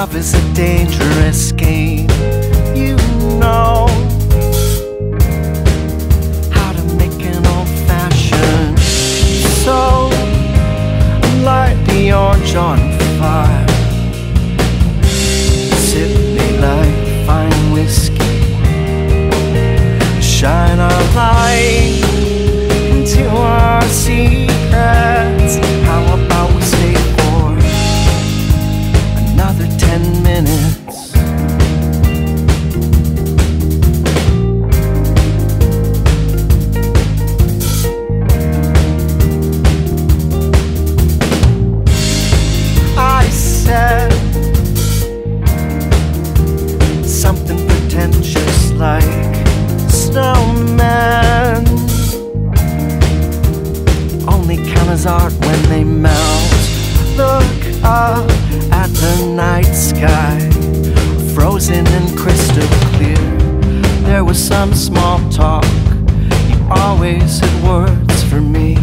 love is a dangerous game. You know how to make an old fashioned. So light the orange on fire. Sip me like fine whiskey. At the night sky, frozen and crystal clear. There was some small talk. You always had words for me.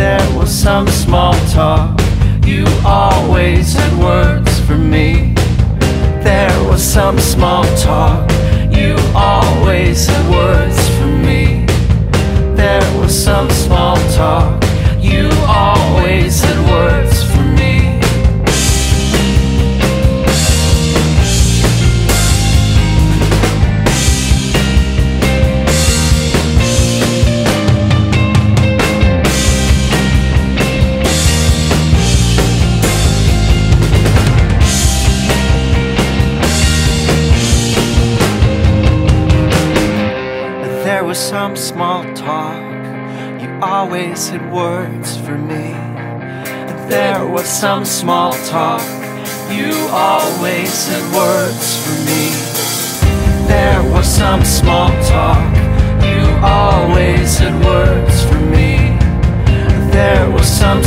There was some small talk. You always had words for me. There was some small talk. You always had words for me. There was some small talk. Some small talk. You always had words for me. There was some small talk. You always had words for me. There was some small talk. You always had words for me. There was some